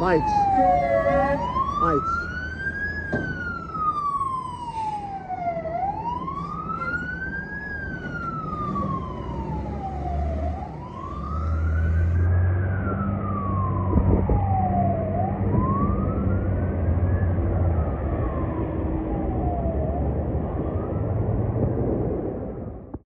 Lights. Lights.